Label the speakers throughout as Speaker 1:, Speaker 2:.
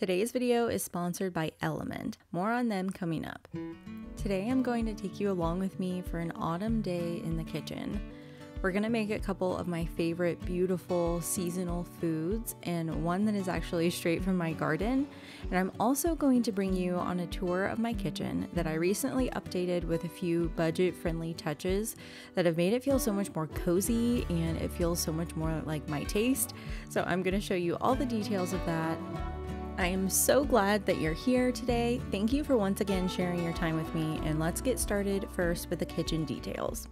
Speaker 1: Today's video is sponsored by LMNT. More on them coming up. Today I'm going to take you along with me for an autumn day in the kitchen. We're gonna make a couple of my favorite beautiful seasonal foods and one that is actually straight from my garden. And I'm also going to bring you on a tour of my kitchen that I recently updated with a few budget friendly touches that have made it feel so much more cozy and it feels so much more like my taste. So I'm gonna show you all the details of that I am so glad that you're here today. Thank you for once again sharing your time with me, and let's get started first with the kitchen details.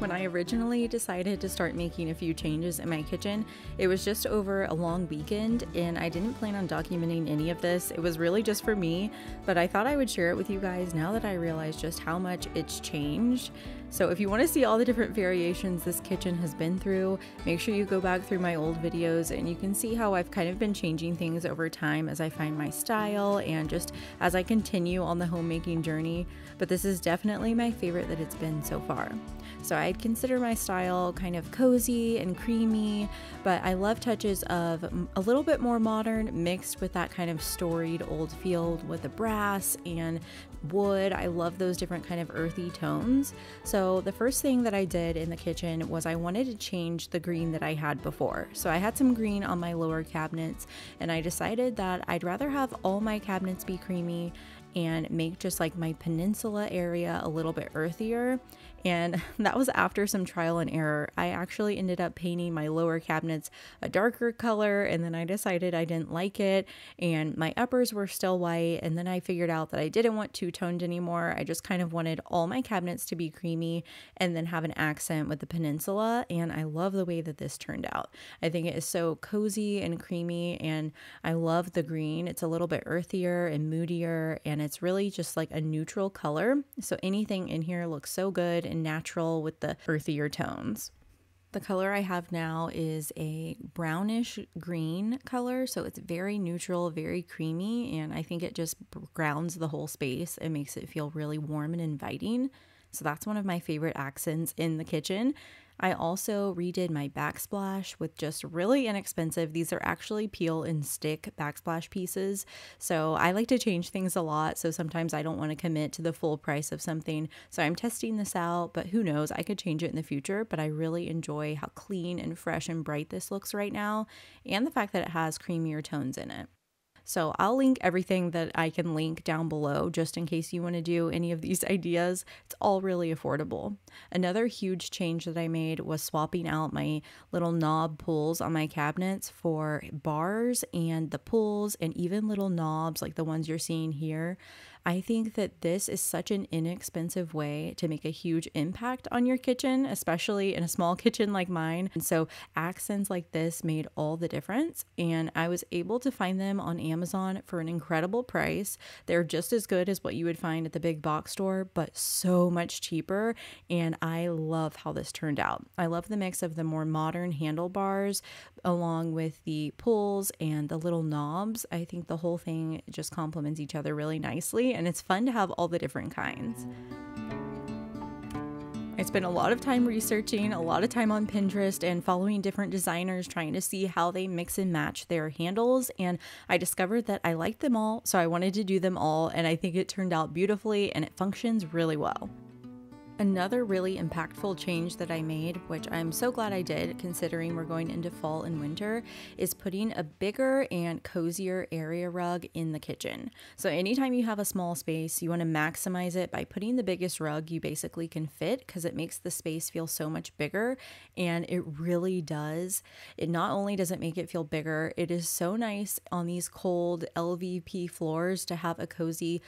Speaker 1: When I originally decided to start making a few changes in my kitchen, it was just over a long weekend and I didn't plan on documenting any of this. It was really just for me, but I thought I would share it with you guys now that I realize just how much it's changed. So if you want to see all the different variations this kitchen has been through, make sure you go back through my old videos and you can see how I've kind of been changing things over time as I find my style and just as I continue on the homemaking journey. But this is definitely my favorite that it's been so far. So I'd consider my style kind of cozy and creamy, but I love touches of a little bit more modern mixed with that kind of storied old feel with the brass and wood. I love those different kind of earthy tones. So the first thing that I did in the kitchen was I wanted to change the green that I had before. So I had some green on my lower cabinets and I decided that I'd rather have all my cabinets be creamy and make just like my peninsula area a little bit earthier and that was after some trial and error. I actually ended up painting my lower cabinets a darker color and then I decided I didn't like it and my uppers were still white and then I figured out that I didn't want two-toned anymore. I just kind of wanted all my cabinets to be creamy and then have an accent with the peninsula and I love the way that this turned out. I think it is so cozy and creamy and I love the green. It's a little bit earthier and moodier and it's really just like a neutral color. So anything in here looks so good and natural with the earthier tones. The color I have now is a brownish green color, so it's very neutral, very creamy, and I think it just grounds the whole space. It makes it feel really warm and inviting. So that's one of my favorite accents in the kitchen. I also redid my backsplash with just really inexpensive. These are actually peel and stick backsplash pieces. So I like to change things a lot. So sometimes I don't want to commit to the full price of something. So I'm testing this out, but who knows? I could change it in the future. But I really enjoy how clean and fresh and bright this looks right now and the fact that it has creamier tones in it. So I'll link everything that I can link down below just in case you want to do any of these ideas. It's all really affordable. Another huge change that I made was swapping out my little knob pulls on my cabinets for bars and the pulls and even little knobs like the ones you're seeing here. I think that this is such an inexpensive way to make a huge impact on your kitchen, especially in a small kitchen like mine. And so accents like this made all the difference. And I was able to find them on Amazon for an incredible price. They're just as good as what you would find at the big box store, but so much cheaper. And I love how this turned out. I love the mix of the more modern handlebars along with the pulls and the little knobs. I think the whole thing just complements each other really nicely, and it's fun to have all the different kinds. I spent a lot of time researching, a lot of time on Pinterest, and following different designers trying to see how they mix and match their handles. And I discovered that I liked them all, so I wanted to do them all, and I think it turned out beautifully and it functions really well. Another really impactful change that I made, which I'm so glad I did considering we're going into fall and winter, is putting a bigger and cozier area rug in the kitchen. So, anytime you have a small space, you want to maximize it by putting the biggest rug you basically can fit because it makes the space feel so much bigger. And it really does. It not only does it make it feel bigger, it is so nice on these cold LVP floors to have a cozy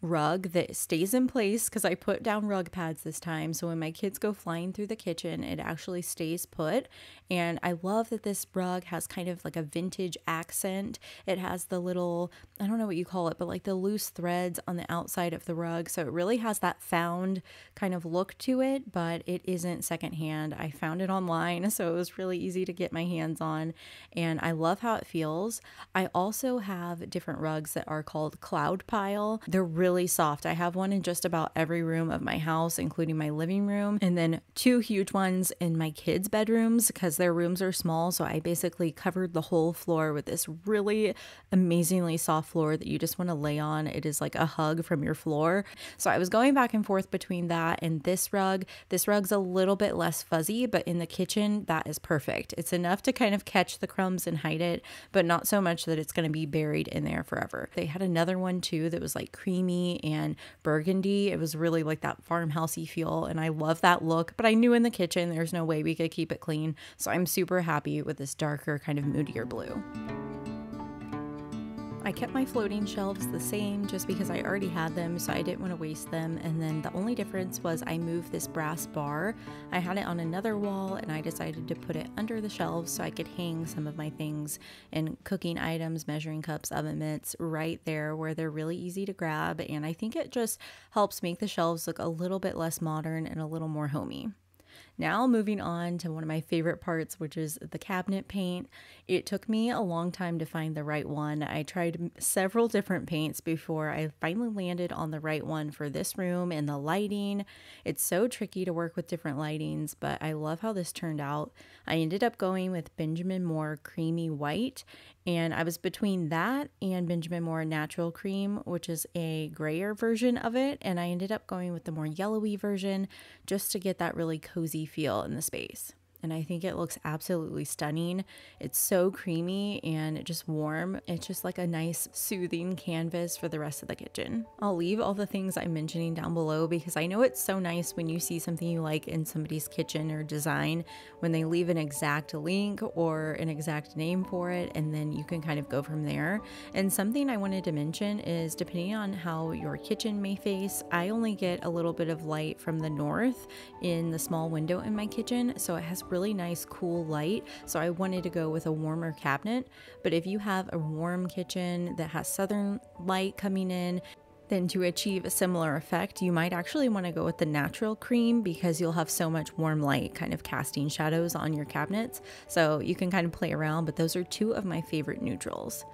Speaker 1: rug that stays in place because I put down rug pads this time. So when my kids go flying through the kitchen, it actually stays put. And I love that this rug has kind of like a vintage accent. It has the little, I don't know what you call it, but like the loose threads on the outside of the rug. So it really has that found kind of look to it, but it isn't secondhand. I found it online, so it was really easy to get my hands on. And I love how it feels. I also have different rugs that are called Cloud Pile. They're really really soft. I have one in just about every room of my house, including my living room, and then two huge ones in my kids' bedrooms because their rooms are small. So I basically covered the whole floor with this really amazingly soft floor that you just want to lay on. It is like a hug from your floor. So I was going back and forth between that and this rug. This rug's a little bit less fuzzy, but in the kitchen, that is perfect. It's enough to kind of catch the crumbs and hide it, but not so much that it's going to be buried in there forever. They had another one too that was like creamy and burgundy. It was really like that farmhousey feel, and I love that look. But I knew in the kitchen there's no way we could keep it clean, so I'm super happy with this darker, kind of moodier blue. I kept my floating shelves the same just because I already had them, so I didn't want to waste them. And then the only difference was I moved this brass bar. I had it on another wall, and I decided to put it under the shelves so I could hang some of my things and cooking items, measuring cups, oven mitts right there where they're really easy to grab. And I think it just helps make the shelves look a little bit less modern and a little more homey. Now, moving on to one of my favorite parts, which is the cabinet paint. It took me a long time to find the right one. I tried several different paints before I finally landed on the right one for this room and the lighting. It's so tricky to work with different lightings, but I love how this turned out. I ended up going with Benjamin Moore Creamy White, and I was between that and Benjamin Moore Natural Cream, which is a grayer version of it. And I ended up going with the more yellowy version just to get that really cozy feel in the space and I think it looks absolutely stunning. It's so creamy and just warm. It's just like a nice soothing canvas for the rest of the kitchen. I'll leave all the things I'm mentioning down below because I know it's so nice when you see something you like in somebody's kitchen or design when they leave an exact link or an exact name for it and then you can kind of go from there. And something I wanted to mention is depending on how your kitchen may face, I only get a little bit of light from the north in the small window in my kitchen, so it has really nice cool light. So I wanted to go with a warmer cabinet. But if you have a warm kitchen that has southern light coming in, then to achieve a similar effect, you might actually want to go with the natural cream because you'll have so much warm light kind of casting shadows on your cabinets. So you can kind of play around, but those are two of my favorite neutrals.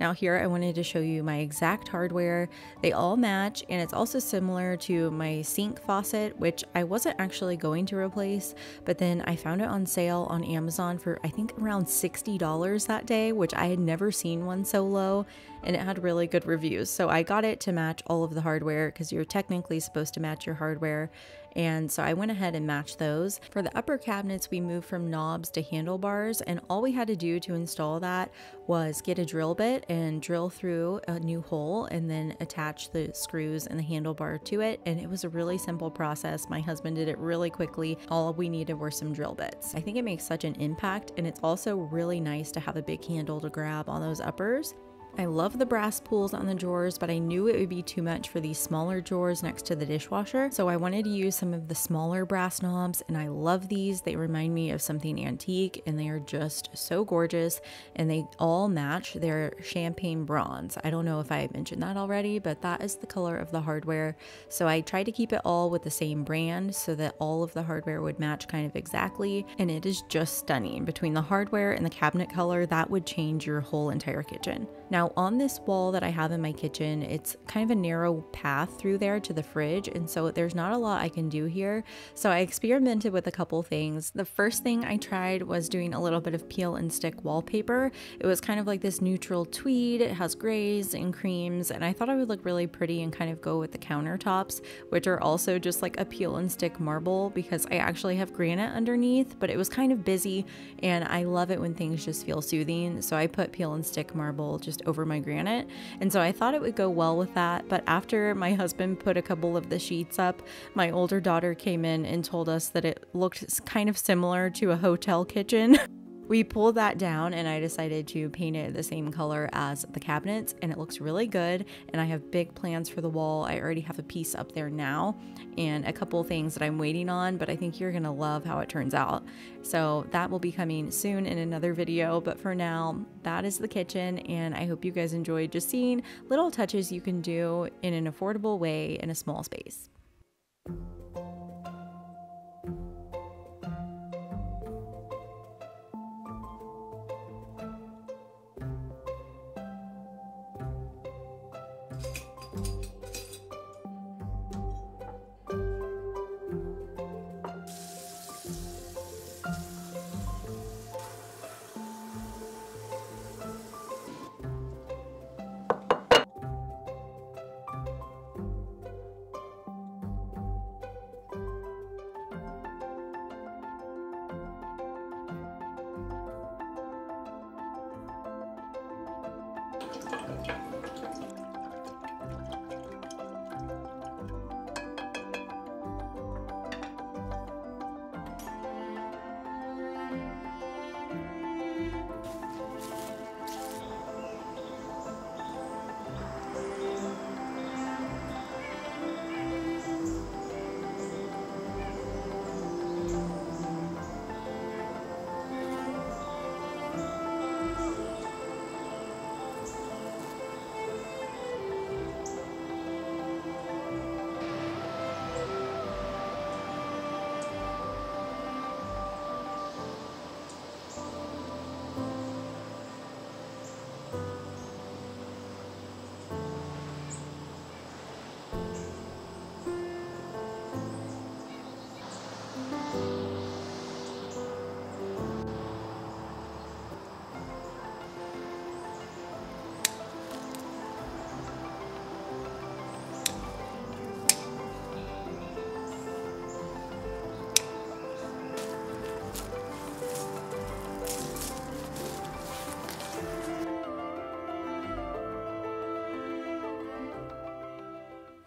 Speaker 1: Now here I wanted to show you my exact hardware. They all match and it's also similar to my sink faucet, which I wasn't actually going to replace, but then I found it on sale on Amazon for I think around $60 that day, which I had never seen one so low and it had really good reviews. So I got it to match all of the hardware because you're technically supposed to match your hardware and so I went ahead and matched those. For the upper cabinets, we moved from knobs to handlebars, and all we had to do to install that was get a drill bit and drill through a new hole and then attach the screws and the handlebar to it. And it was a really simple process. My husband did it really quickly. All we needed were some drill bits. I think it makes such an impact, and it's also really nice to have a big handle to grab on those uppers. I love the brass pulls on the drawers, but I knew it would be too much for these smaller drawers next to the dishwasher. So I wanted to use some of the smaller brass knobs and I love these. They remind me of something antique and they are just so gorgeous and they all match their champagne bronze. I don't know if I mentioned that already, but that is the color of the hardware. So I tried to keep it all with the same brand so that all of the hardware would match kind of exactly. And it is just stunning. Between the hardware and the cabinet color, that would change your whole entire kitchen. Now on this wall that I have in my kitchen, it's kind of a narrow path through there to the fridge, and so there's not a lot I can do here. So I experimented with a couple things. The first thing I tried was doing a little bit of peel and stick wallpaper. It was kind of like this neutral tweed. It has grays and creams, and I thought it would look really pretty and kind of go with the countertops, which are also just like a peel and stick marble because I actually have granite underneath, but it was kind of busy, and I love it when things just feel soothing. So I put peel and stick marble just over my granite. And so I thought it would go well with that. But after my husband put a couple of the sheets up, my older daughter came in and told us that it looked kind of similar to a hotel kitchen. We pulled that down and I decided to paint it the same color as the cabinets and it looks really good and I have big plans for the wall. I already have a piece up there now and a couple things that I'm waiting on, but I think you're gonna love how it turns out. So that will be coming soon in another video, but for now, that is the kitchen and I hope you guys enjoyed just seeing little touches you can do in an affordable way in a small space.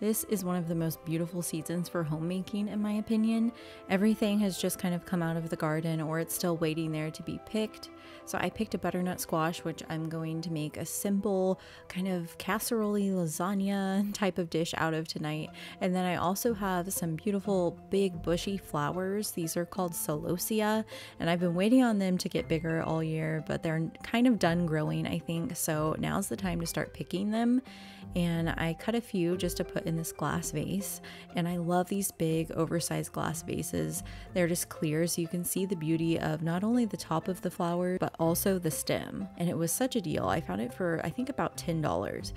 Speaker 1: This is one of the most beautiful seasons for homemaking, in my opinion. Everything has just kind of come out of the garden or it's still waiting there to be picked. So I picked a butternut squash, which I'm going to make a simple kind of casserole lasagna type of dish out of tonight. And then I also have some beautiful big bushy flowers. These are called celosia, and I've been waiting on them to get bigger all year, but they're kind of done growing, I think. So now's the time to start picking them and I cut a few just to put in this glass vase. And I love these big, oversized glass vases. They're just clear, so you can see the beauty of not only the top of the flower, but also the stem. And it was such a deal. I found it for, I think, about $10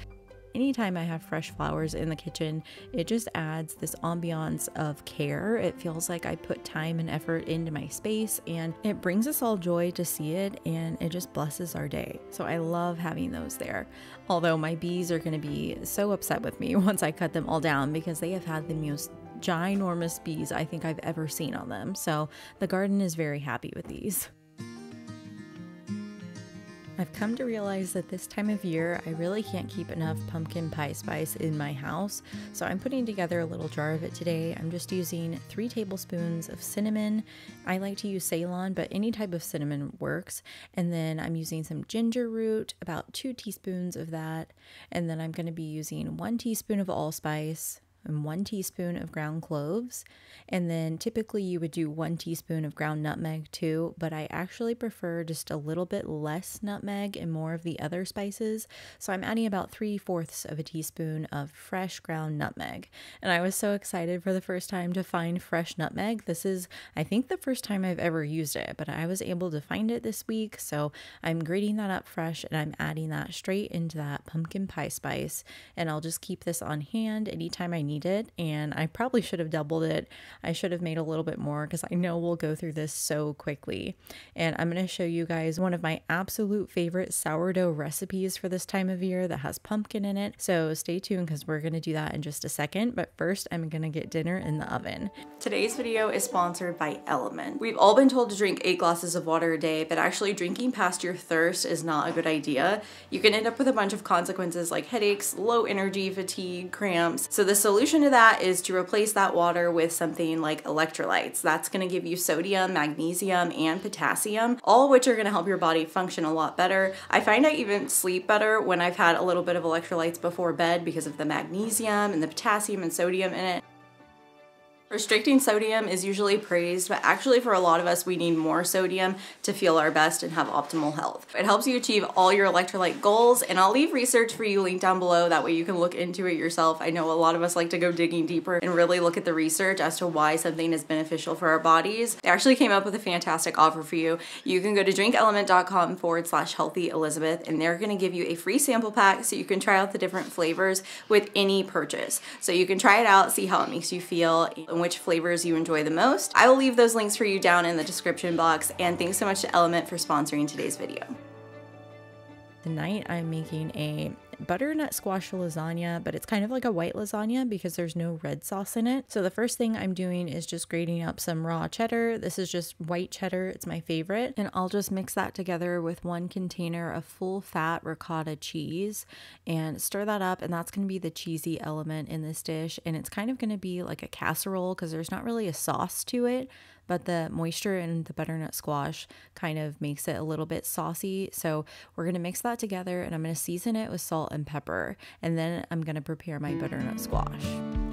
Speaker 1: anytime I have fresh flowers in the kitchen, it just adds this ambiance of care. It feels like I put time and effort into my space and it brings us all joy to see it and it just blesses our day. So I love having those there. Although my bees are going to be so upset with me once I cut them all down because they have had the most ginormous bees I think I've ever seen on them. So the garden is very happy with these. I've come to realize that this time of year I really can't keep enough pumpkin pie spice in my house, so I'm putting together a little jar of it today. I'm just using three tablespoons of cinnamon. I like to use Ceylon, but any type of cinnamon works. And then I'm using some ginger root, about two teaspoons of that. And then I'm going to be using one teaspoon of allspice, and one teaspoon of ground cloves. And then typically you would do one teaspoon of ground nutmeg too, but I actually prefer just a little bit less nutmeg and more of the other spices. So I'm adding about three fourths of a teaspoon of fresh ground nutmeg. And I was so excited for the first time to find fresh nutmeg. This is, I think, the first time I've ever used it, but I was able to find it this week. So I'm grating that up fresh and I'm adding that straight into that pumpkin pie spice. And I'll just keep this on hand anytime I need need it and I probably should have doubled it. I should have made a little bit more because I know we'll go through this so quickly. And I'm going to show you guys one of my absolute favorite sourdough recipes for this time of year that has pumpkin in it. So stay tuned because we're going to do that in just a second. But first, I'm going to get dinner in the oven. Today's video is sponsored by LMNT. We've all been told to drink eight glasses of water a day, but actually drinking past your thirst is not a good idea. You can end up with a bunch of consequences like headaches, low energy, fatigue, cramps. So the solution solution to that is to replace that water with something like electrolytes. That's going to give you sodium, magnesium, and potassium, all of which are going to help your body function a lot better. I find I even sleep better when I've had a little bit of electrolytes before bed because of the magnesium and the potassium and sodium in it. Restricting sodium is usually praised, but actually for a lot of us, we need more sodium to feel our best and have optimal health. It helps you achieve all your electrolyte goals, and I'll leave research for you linked down below. That way you can look into it yourself. I know a lot of us like to go digging deeper and really look at the research as to why something is beneficial for our bodies. They actually came up with a fantastic offer for you. You can go to drinklmnt.com forward slash healthy Elizabeth, and they're gonna give you a free sample pack so you can try out the different flavors with any purchase. So you can try it out, see how it makes you feel, which flavors you enjoy the most. I will leave those links for you down in the description box and thanks so much to LMNT for sponsoring today's video. Tonight I'm making a butternut squash lasagna, but it's kind of like a white lasagna because there's no red sauce in it. So the first thing I'm doing is just grating up some raw cheddar. This is just white cheddar. It's my favorite. And I'll just mix that together with one container of full fat ricotta cheese and stir that up. And that's going to be the cheesy element in this dish. And it's kind of going to be like a casserole because there's not really a sauce to it but the moisture in the butternut squash kind of makes it a little bit saucy. So we're going to mix that together and I'm going to season it with salt and pepper. And then I'm going to prepare my butternut squash.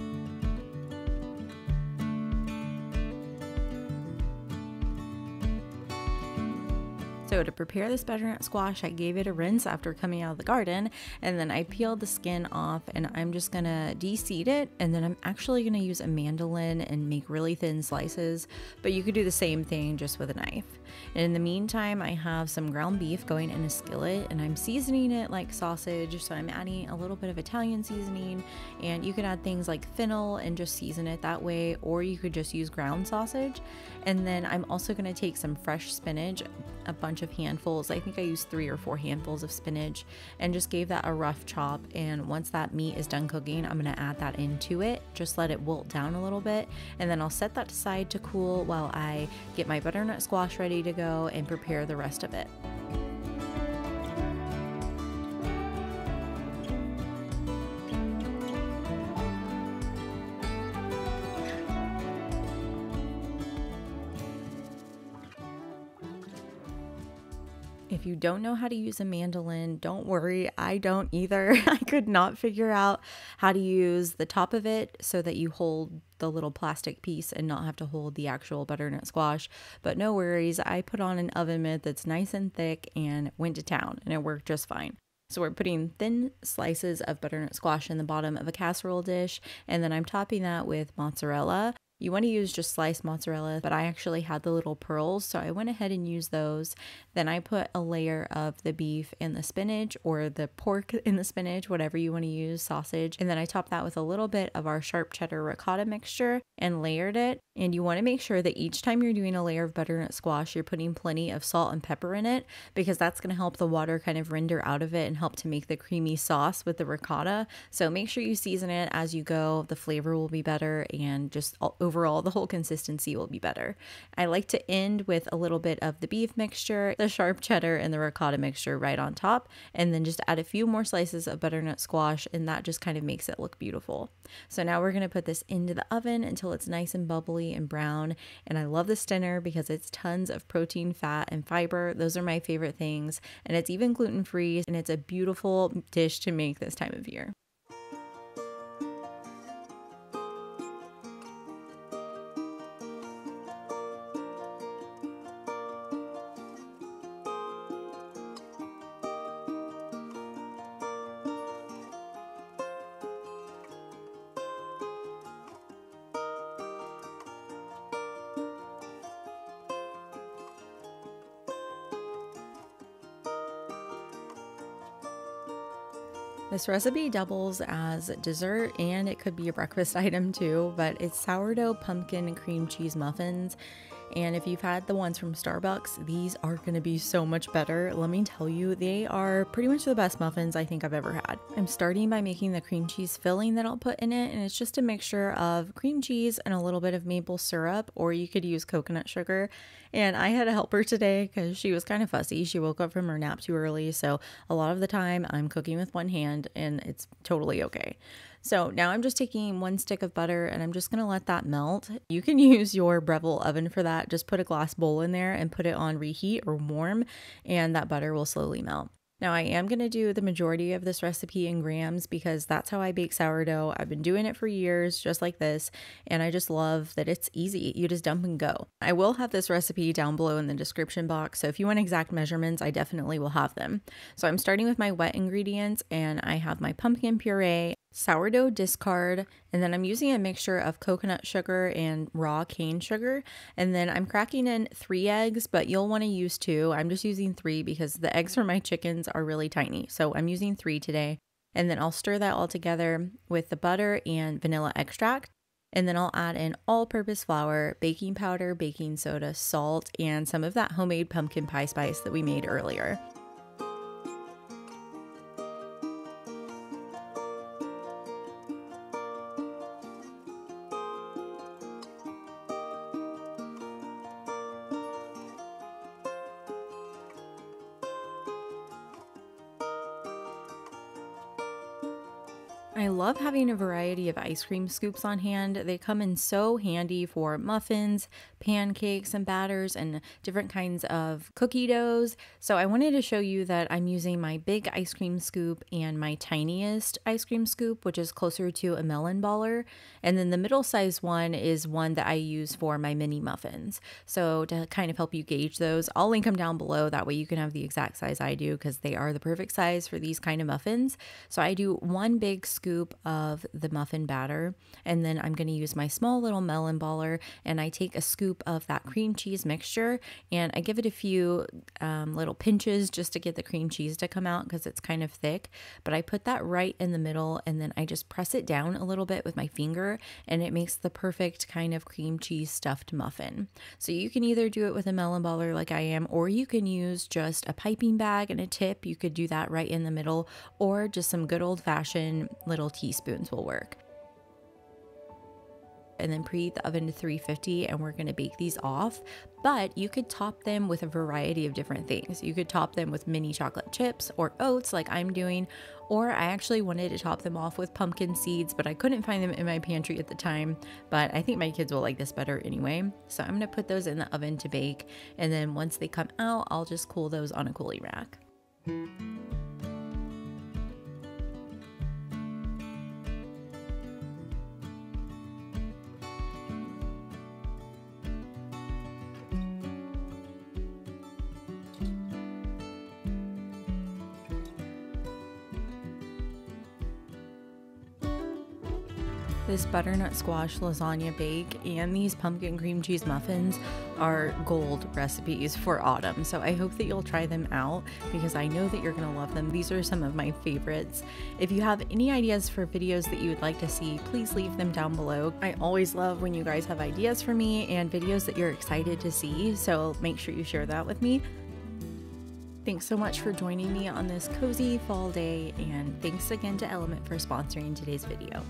Speaker 1: So to prepare this butternut squash, I gave it a rinse after coming out of the garden and then I peeled the skin off and I'm just gonna de-seed it and then I'm actually gonna use a mandolin and make really thin slices, but you could do the same thing just with a knife. And in the meantime, I have some ground beef going in a skillet and I'm seasoning it like sausage. So I'm adding a little bit of Italian seasoning and you can add things like fennel and just season it that way, or you could just use ground sausage. And then I'm also gonna take some fresh spinach, a bunch of handfuls. I think I used three or four handfuls of spinach and just gave that a rough chop. And once that meat is done cooking, I'm gonna add that into it. Just let it wilt down a little bit. And then I'll set that aside to cool while I get my butternut squash ready to go and prepare the rest of it. You don't know how to use a mandolin, don't worry, I don't either. I could not figure out how to use the top of it so that you hold the little plastic piece and not have to hold the actual butternut squash. But no worries, I put on an oven mitt that's nice and thick and went to town and it worked just fine. So we're putting thin slices of butternut squash in the bottom of a casserole dish, and then I'm topping that with mozzarella. You want to use just sliced mozzarella, but I actually had the little pearls, so I went ahead and used those. Then I put a layer of the beef in the spinach or the pork in the spinach, whatever you want to use, sausage. And then I topped that with a little bit of our sharp cheddar ricotta mixture and layered it. And you want to make sure that each time you're doing a layer of butternut squash, you're putting plenty of salt and pepper in it because that's going to help the water kind of render out of it and help to make the creamy sauce with the ricotta. So make sure you season it as you go. The flavor will be better and just overall the whole consistency will be better. I like to end with a little bit of the beef mixture, the sharp cheddar, and the ricotta mixture right on top, and then just add a few more slices of butternut squash, and that just kind of makes it look beautiful. So now we're going to put this into the oven until it's nice and bubbly and brown. And I love this dinner because it's tons of protein, fat, and fiber. Those are my favorite things. And it's even gluten free, and it's a beautiful dish to make this time of year. This recipe doubles as dessert and it could be a breakfast item too, but it's sourdough pumpkin cream cheese muffins. And if you've had the ones from Starbucks, these are going to be so much better. Let me tell you, they are pretty much the best muffins I think I've ever had. I'm starting by making the cream cheese filling that I'll put in it, and it's just a mixture of cream cheese and a little bit of maple syrup, or you could use coconut sugar. And I had a helper today because she was kind of fussy. She woke up from her nap too early, so a lot of the time I'm cooking with one hand, and it's totally okay. So now I'm just taking one stick of butter and I'm just going to let that melt. You can use your Breville oven for that. Just put a glass bowl in there and put it on reheat or warm, and that butter will slowly melt. Now, I am going to do the majority of this recipe in grams because that's how I bake sourdough. I've been doing it for years, just like this, and I just love that it's easy. You just dump and go. I will have this recipe down below in the description box, so if you want exact measurements, I definitely will have them. So I'm starting with my wet ingredients, and I have my pumpkin puree, sourdough discard, and then I'm using a mixture of coconut sugar and raw cane sugar. And then I'm cracking in three eggs, but you'll want to use two. I'm just using three because the eggs for my chickens are really tiny. So I'm using three today. And then I'll stir that all together with the butter and vanilla extract. And then I'll add in all purpose flour, baking powder, baking soda, salt, and some of that homemade pumpkin pie spice that we made earlier. Variety of ice cream scoops on hand. They come in so handy for muffins, pancakes, and batters, and different kinds of cookie doughs. So, I wanted to show you that I'm using my big ice cream scoop and my tiniest ice cream scoop, which is closer to a melon baller. And then the middle size one is one that I use for my mini muffins. So, to kind of help you gauge those, I'll link them down below. That way, you can have the exact size I do because they are the perfect size for these kind of muffins. So, I do one big scoop of the muffin batter. And then I'm going to use my small little melon baller and I take a scoop of that cream cheese mixture and I give it a few um, little pinches just to get the cream cheese to come out because it's kind of thick. But I put that right in the middle and then I just press it down a little bit with my finger and it makes the perfect kind of cream cheese stuffed muffin. So you can either do it with a melon baller like I am, or you can use just a piping bag and a tip. You could do that right in the middle, or just some good old fashioned little teaspoons will work. And then preheat the oven to 350, and we're gonna bake these off. But you could top them with a variety of different things. You could top them with mini chocolate chips or oats, like I'm doing, Or I actually wanted to top them off with pumpkin seeds, but I couldn't find them in my pantry at the time. But I think my kids will like this better anyway. So I'm gonna put those in the oven to bake. And then once they come out, I'll just cool those on a coolie rack. This butternut squash lasagna bake and these pumpkin cream cheese muffins are gold recipes for autumn. So I hope that you'll try them out because I know that you're going to love them. These are some of my favorites. If you have any ideas for videos that you would like to see, please leave them down below. I always love when you guys have ideas for me and videos that you're excited to see. So make sure you share that with me. Thanks so much for joining me on this cozy fall day, and thanks again to LMNT for sponsoring today's video.